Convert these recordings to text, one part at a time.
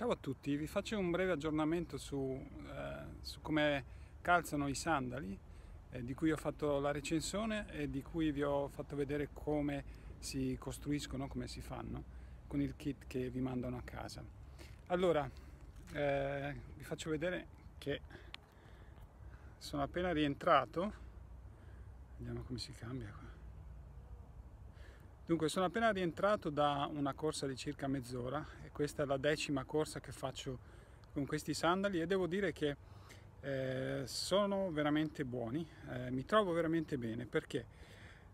Ciao a tutti, vi faccio un breve aggiornamento su, eh, su come calzano i sandali eh, di cui ho fatto la recensione e di cui vi ho fatto vedere come si costruiscono, come si fanno con il kit che vi mandano a casa. Allora, eh, vi faccio vedere che sono appena rientrato, vediamo come si cambia qua. Dunque sono appena rientrato da una corsa di circa mezz'ora e questa è la decima corsa che faccio con questi sandali e devo dire che eh, sono veramente buoni, eh, mi trovo veramente bene. Perché?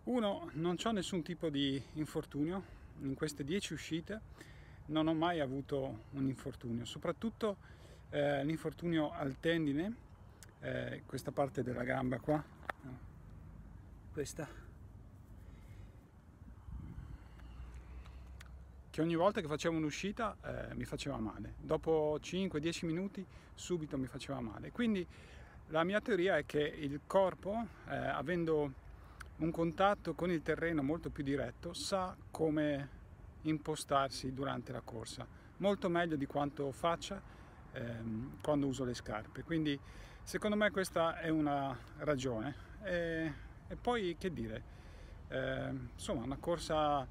Uno non ho nessun tipo di infortunio, in queste dieci uscite non ho mai avuto un infortunio, soprattutto eh, l'infortunio al tendine, eh, questa parte della gamba qua, questa che ogni volta che facevo un'uscita eh, mi faceva male. Dopo 5-10 minuti subito mi faceva male. Quindi la mia teoria è che il corpo, eh, avendo un contatto con il terreno molto più diretto, sa come impostarsi durante la corsa, molto meglio di quanto faccia ehm, quando uso le scarpe. Quindi secondo me questa è una ragione. E, e poi che dire, eh, insomma una corsa...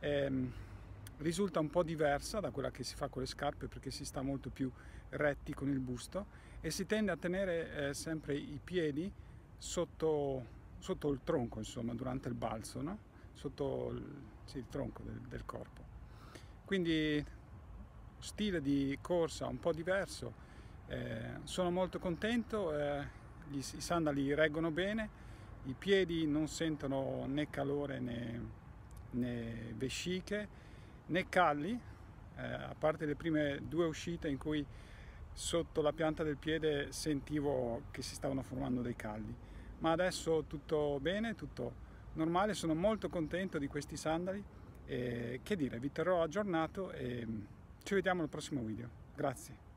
Ehm, risulta un po' diversa da quella che si fa con le scarpe perché si sta molto più retti con il busto e si tende a tenere eh, sempre i piedi sotto, sotto, il tronco, insomma, durante il balzo, no? sotto il, sì, il tronco del, del, corpo. Quindi stile di corsa un po' diverso, eh, sono molto contento, eh, gli, i sandali reggono bene, i piedi non sentono né calore né, né vesciche, né calli, eh, a parte le prime due uscite in cui sotto la pianta del piede sentivo che si stavano formando dei calli. Ma adesso tutto bene, tutto normale, sono molto contento di questi sandali e che dire, vi terrò aggiornato e ci vediamo al prossimo video. Grazie.